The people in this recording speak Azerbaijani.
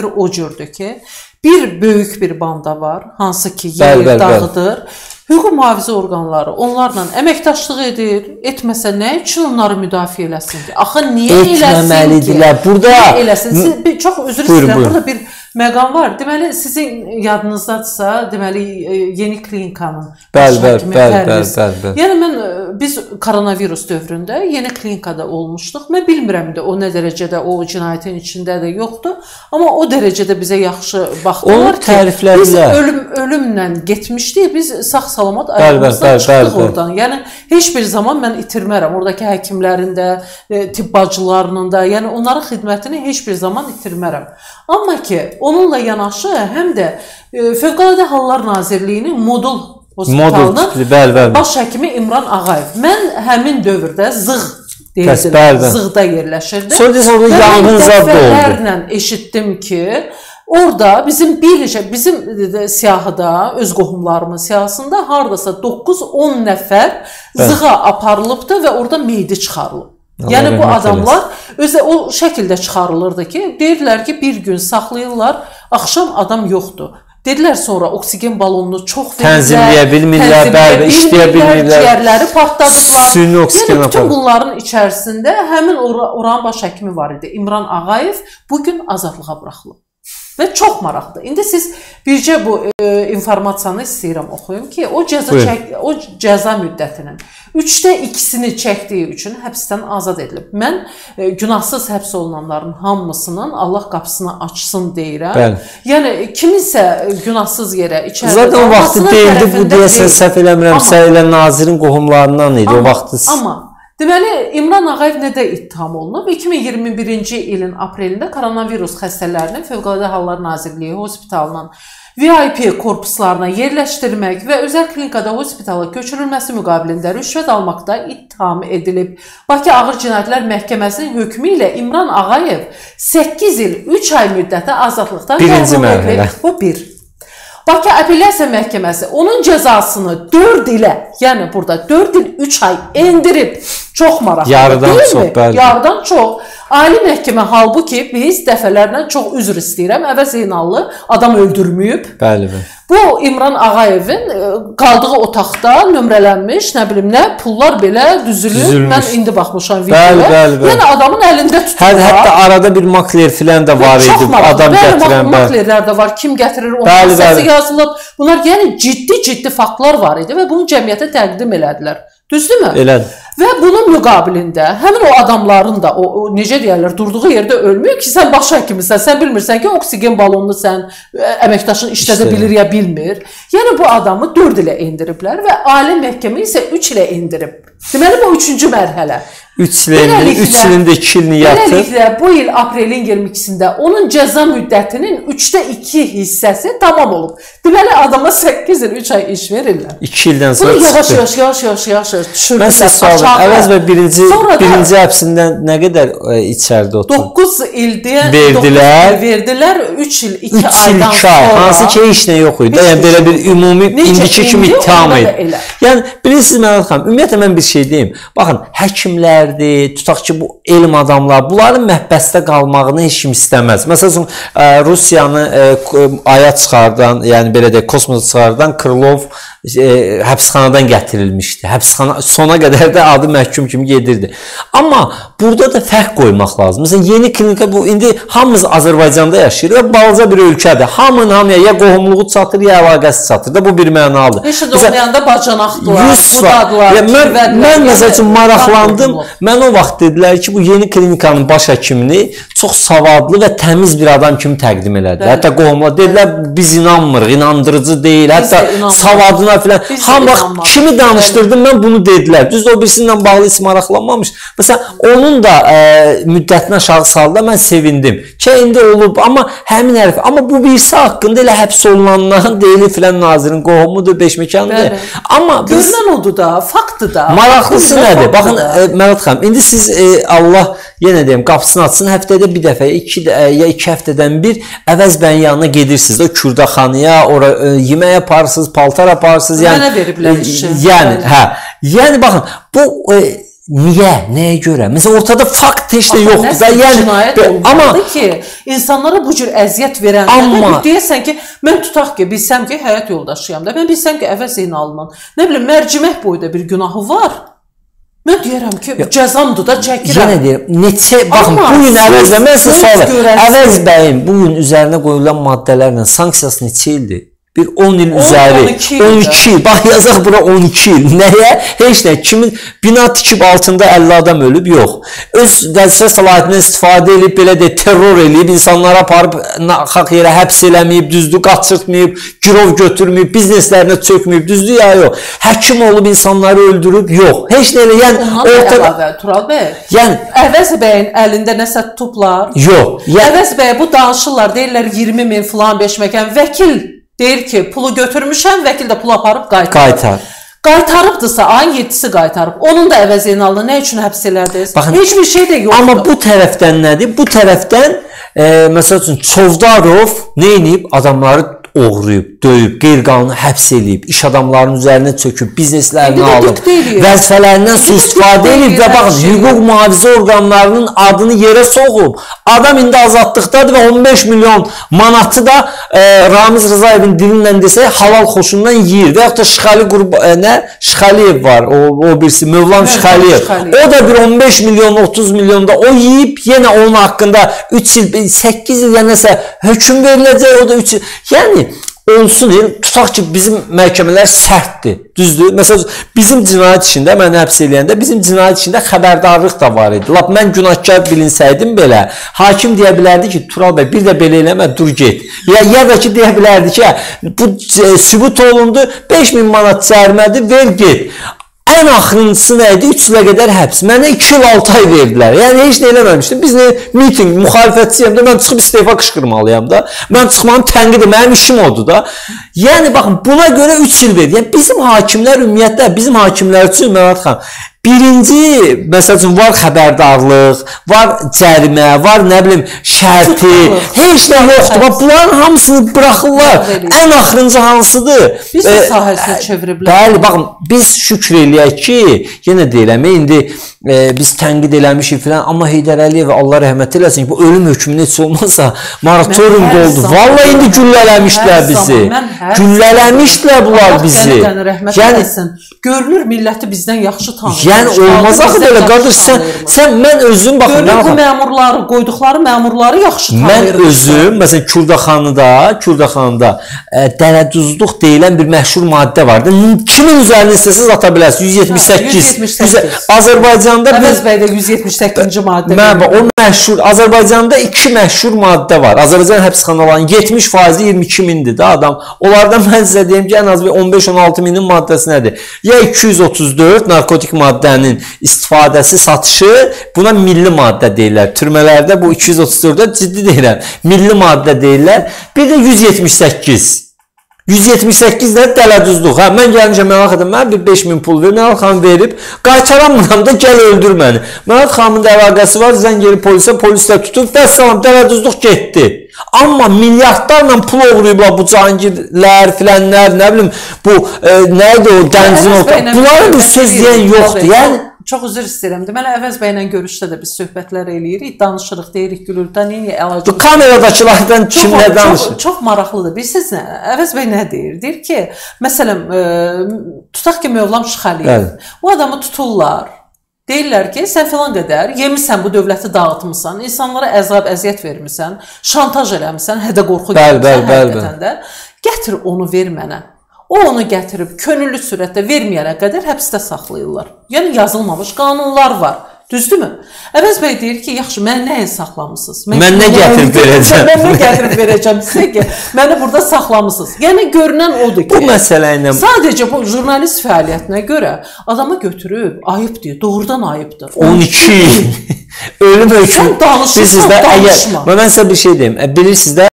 o cürdür ki, bir böyük bir banda var, hansı ki yeyir, bəli, bəli. dağıdır. Hüquq mühafizə orqanları onlarla əməkdaşlıq edir. Etməsə nə üçün onları müdafiə eləsin ki? Axı niyə eləsin ki? Etməməlidirlər. Burada eləsin? Siz bir, çox üzr istəyirəm. Burada bir məqam var. Deməli sizin yadınızdadsa, deməli e, yeni klinikanın Bəli, bəli, bəli, bəli, bəli. Yəni mən e, biz koronavirus dövründə yeni klinikada olmuşduq. Mən bilmirəm də o nə dərəcədə o cinayətin içindədir, yoxdur. Amma o dərəcədə bizə yaxşı baxdılar ki, biz ölüm ölümlə getmişdik. Biz sağ-salamat ayağımızdan çıxdıq oradan. Yəni heç bir zaman mən itirmərəm. Oradakı həkimlərin də, e, tibb bacılarının da, yəni onların xidmətini heç bir zaman itirmərəm. Amma ki, onunla yanaşı həm də e, Fövqəladə Hallar Nazirliyinin modul hospitalının bəli, bəli. baş həkimi İmran Ağayev. Mən həmin dövrdə Zığ deyildi. Zığda yerləşirdi. Sonra deyirsən, orada yanğın zad oldu. dəfələrlə eşitdim ki, orada bizim bir neçə bizim e, siyahıda, öz qohumlarımın siyahısında hardasa 9-10 nəfər zığa aparılıbdı və orada meyidi çıxarılıb. Yəni bu adamlar özə o şəkildə çıxarılırdı ki, deyirlər ki, bir gün saxlayırlar, axşam adam yoxdur. Dedilər sonra oksigen balonunu çox verdilər. Tənzimləyə bilmirlər, bəli, işləyə bilmirlər. Ciyərləri partladıblar. Süni oksigen yəni, bütün bunların içərisində həmin ora, oranın baş həkimi var idi. İmran Ağayev bu gün azadlığa buraxılıb. Və çox maraqlıdır. İndi siz bircə bu e, informasiyanı istəyirəm oxuyum ki, o cəza Buyurun. çək o cəza müddətinin 3də 2-sini çəkdiyi üçün həbsdən azad edilib. Mən e, günahsız həbs olunanların hamısının Allah qapısını açsın deyirəm. Bəli. Yəni kiminsə günahsız yerə içəridə Zaten o vaxtı deyildi bu deyəsən səhv eləmirəmsə elə nazirin qohumlarından idi o vaxtı. Amma deməli İmran Ağayev nədə ittiham olunub? 2021-ci ilin aprelində koronavirus xəstələrinin Fövqəladə Hallar Nazirliyi hospitalının VIP korpuslarına yerləşdirmək və özəl klinikada hospitala köçürülməsi müqabilində rüşvət almaqda ittiham edilib. Bakı Ağır Cinayətlər Məhkəməsinin hökmü ilə İmran Ağayev 8 il 3 ay müddətə azadlıqdan məhrum edilib. Bu bir. Bakı Apellyasiya Məhkəməsi onun cəzasını 4 ilə, yəni burada 4 il 3 ay endirib. Çox maraqlı. Yarıdan deyilmi? çox, bəli. Yarıdan çox. Ali məhkəmə halbuki biz dəfələrlə çox üzr istəyirəm, Əvəz Zeynallı adam öldürməyib. Bəli, bəli. Bu İmran Ağayevin e, qaldığı otaqda nömrələnmiş, nə bilim nə, pullar belə düzülüb. Düzülmüş. Mən indi baxmışam videoya. bəli, bəli. Yəni adamın əlində Hə, tuturlar. hətta arada bir makler filan da var idi. Adam Bəli, gətirən bəli. maklerlər də var. Kim gətirir, onun Bəli, səsi bəli. yazılıb. Bunlar yəni ciddi-ciddi faktlar var idi və bunu cəmiyyətə təqdim elədilər. Düzdürmü? Elədir. Və bunun müqabilində həmin o adamların da o, o necə deyirlər, durduğu yerdə ölmür ki, sən baş həkimisən, sən bilmirsən ki, oksigen balonunu sən ə, əməkdaşın işlədə bilir ya bilmir. Yəni bu adamı 4 ilə endiriblər və ali məhkəmə isə 3 ilə endirib. Deməli bu 3-cü mərhələ. 3 ilində, Beləliklə- 3 ilində 2 ilini yatır. Beləliklə bu il aprelin 22-sində onun cəza müddətinin 3də 2 hissəsi tamam olub. Deməli adama 8 il 3 ay iş verirlər. 2 ildən Bunu sonra yavaş çıxdı. yavaş yavaş yavaş yavaş düşürdülər. Mən sizə sual aşağı. Əvəz və birinci Sonra birinci həbsindən nə qədər ə, içəridə oturdu? 9 ildə Verdilər. 9 il verdilər 3 il 2 3 il aydan 2 ay. sonra. Hansı ki heç nə yox idi. Yəni belə bir ümumi indiki kimi ittiham idi. Yəni bilirsiniz Məhəmməd xanım, ümumiyyətlə mən bir şey deyim. Baxın, həkimlərdir, tutaq ki bu elm adamlar, bunların məhbəsdə qalmağını heç kim istəməz. Məsələn, Rusiyanı aya çıxardan, yəni belə deyək, kosmosa çıxardan Krılov ə, həbsxanadan gətirilmişdi. Həbsxana sona qədər də adı məhkum kimi gedirdi. Amma burada da fərq qoymaq lazım. Məsələn, yeni klinika bu indi hamımız Azərbaycanda yaşayır və balaca bir ölkədir. Hamının hamıya ya qohumluğu çatır, ya əlaqəsi çatır da bu bir mənalıdır. Heç də olmayanda bacanaqdılar, 100 budadlar, Ya mən, mən məsəl üçün maraqlandım. Mən o vaxt dedilər ki, bu yeni klinikanın baş həkimini çox savadlı və təmiz bir adam kimi təqdim elədilər. Bəli. Hətta qohumlar dedilər biz inanmırıq, inandırıcı deyil. Biz Hətta savadına filan. Bax inanmadıq. kimi danışdırdım mən bunu dedilər. Düzdür o birisindən bağlı heç maraqlanmamış. Məsələn, onun da ə, müddətini aşağı saldı mən sevindim. Ki indi olub amma həmin hərf amma bu birisi haqqında elə həbs olunanların deyil filan nazirin qohumudur, beşməkandır. Amma biz Görünən odur da, faktdır da. Maraqlısı nədir? Baxın, faktdır da. E, xanım, indi siz e, Allah yenə deyim, qapısını açsın, həftədə bir dəfə, 2 ya 2 həftədən bir Əvəz bəyin yanına gedirsiniz. O kürdaxanaya, ora e, yemək aparırsınız, paltar aparırsınız, yəni Mənə veriblər e, işi. Yəni, hə. Yəni baxın, bu e, Niyə? Nəyə görə? Məsələn ortada fakt heç də yoxdur da. Yəni cinayət amma ki, insanlara bu cür əziyyət verəndə amma deyəsən ki, mən tutaq ki, bilsəm ki, həyat yoldaşıyam da. Mən bilsəm ki, Əvəz Zeynalının nə bilim mərcimək boyda bir günahı var. Mən deyirəm ki, Yox, cəzamdır da çəkirəm. Yenə deyirəm, neçə baxın bu gün əvəzlə mən sizə sual Əvəz bəyin bu gün üzərinə qoyulan maddələrlə sanksiyası neçə ildir? Bir 10 il üzəri, 12, 12 il. Bax yazaq bura 12 il. Nəyə? Heç nə. Kimin bina tikib altında 50 adam ölüb? Yox. Öz vəzifə səlahiyyətindən istifadə edib belə də terror eləyib, insanlara aparıb xaq yerə həbs eləməyib, düzdür, qaçırtmayıb, girov götürməyib, bizneslərinə çökməyib, düzdür ya yox. Həkim olub insanları öldürüb? Yox. Heç nə elə. Yəni orta əlavə Tural bəy. Yəni Əvəz bəyin əlində nəsə tutublar? Yox. Yəni Əvəz bəy bu danışırlar, deyirlər 20 min falan 5 məkan vəkil Deyir ki, pulu götürmüşəm, vəkil də pulu aparıb qaytarıb. Qaytar. Qaytarıbdısa, ayın 7-si qaytarıb. Onun da əvəz Zeynalını nə üçün həbs elədiniz? Baxın, heç bir şey də yoxdur. Amma bu tərəfdən nədir? Bu tərəfdən e, məsəl üçün Çovdarov nə edib? Adamları oğruyub, döyüb, qeyri-qanuni həbs eləyib, iş adamlarının üzərinə çöküb, bizneslərini alıb, vəzifələrindən sui-istifadə edib və baxın, hüquq mühafizə orqanlarının adını yerə soğub. Adam indi azadlıqdadır və 15 milyon manatı da e, Ramiz Rızayevin dilindən desək halal xoşundan yeyir. Və yaxud da Şıxali qrup e, nə? Şıxaliyev var, o o birisi Mövlam Şıxaliyev. O da bir 15 milyon, 30 milyon da o yeyib, yenə onun haqqında 3 il, 8 il ya nəsə hökm veriləcək, o da 3 il. Yəni olsun il, tutaq ki, bizim məhkəmələr sərtdir. Düzdür? Məsələn, bizim cinayət işində məni həbs eləyəndə bizim cinayət işində xəbərdarlıq da var idi. Lap mən günahkar bilinsəydim belə, hakim deyə bilərdi ki, Tural bəy, bir də belə eləmə, dur get. Ya ya da ki, deyə bilərdi ki, bu e, sübut olundu, 5000 manat cərimədir, ver get. Ən axırıncısı nə idi? 3 ilə qədər həbs. Mənə 2 il 6 ay verdilər. Yəni heç nə eləməmişdim. Biz nə mitinq, müxalifətçiyəm də, mən çıxıb istefa qışqırmalıyam da. Mən çıxmam tənqid mənim işim odur da. Yəni baxın, buna görə 3 il verdi. Yəni bizim hakimlər ümumiyyətlə bizim hakimlər üçün Məhəmməd xan Birinci, məsəl üçün var xəbərdarlıq, var cərimə, var nə bilim şərti, heç nə yoxdur. Bax bunların hamısını buraxırlar. Ən axırıncı hansıdır? Biz e, sahəsinə çeviriblər. Bəli, baxın, biz şükr eləyək ki, yenə deyirəm, indi e, biz tənqid eləmişik filan, amma Heydər Əliyev Allah rəhmət eləsin, bu ölüm hökmünü heç olmasa moratorium oldu. Vallahi indi güllələmişdilər bizi. Güllələmişdilər bunlar bizi. Yəni görünür milləti bizdən yaxşı tanıyır. Yəni olmaz axı belə qardaş sən sən mən özüm baxın mən bu məmurları qoyduqları məmurları yaxşı tanıyıram. Mən özüm məsələn Kürdaxanıda, Kürdaxanıda e, dələduzluq deyilən bir məşhur maddə vardı. Kimin üzərinə istəsiz ata bilərsiniz 178. 178. Azərbaycanda Əvəz bəydə 178-ci maddə. Mən o məşhur Azərbaycanda iki məşhur maddə var. Azərbaycan həbsxanalarının 70% 22 mindir də adam. Onlardan mən sizə deyim ki, ən az bir 15-16 minin maddəsi nədir? Ya 234 narkotik maddə maddənin istifadəsi, satışı buna milli maddə deyirlər. Türmələrdə bu 234-də ciddi deyirəm. Milli maddə deyirlər. Bir də 178 178 də dələduzluq. Hə, mən gəlmişəm Mələk xanım, mən bir 5000 pul ver, Mələk xanım verib, qaytaramıram da gəl öldür məni. Mələk xanımın da əlaqəsi var, zəng gəlib polisə, polis də tutub, vəssalam, dələduzluq getdi. Amma milyardlarla pul oğruyublar bu Cahangirlər, filənlər, nə bilim, bu e, nə idi o gəncin o. Bunların bir söz deyən yoxdur. Yəni Çox üzr istəyirəm. Deməli Əvəz bəylə görüşdə də biz söhbətlər eləyirik, danışırıq, deyirik gülürdən, niyə əlacı. Bu kameradakılardan kimlər danışır? Çox, çox maraqlıdır. Bilirsiniz nə? Əvəz bəy nə deyir? Deyir ki, məsələn, e, tutaq ki, Mövlam Şıxəliyev. Bu adamı tuturlar. Deyirlər ki, sən filan qədər yemisən bu dövləti dağıtmısan, insanlara əzab, əziyyət vermisən, şantaj eləmisən, hədə qorxu bəli, bəli, bəli, bəli. Gətir onu ver mənə. O onu gətirib könüllü sürətdə verməyənə qədər həbsdə saxlayırlar. Yəni yazılmamış qanunlar var. Düzdürmü? Əvəz bəy deyir ki, yaxşı, mən nəyə saxlamısınız? Mən, mən nə gətirib verəcəm? Mən nə gətirib verəcəm sizə ki, məni burada saxlamısınız. Yəni görünən odur ki, bu məsələ ilə sadəcə bu jurnalist fəaliyyətinə görə adamı götürüb ayıbdır, doğrudan ayıbdır. 12 il ölüm hökmü. Sən danışırsan, danışma. Əgər mən sizə bir şey deyim. Bilirsiniz də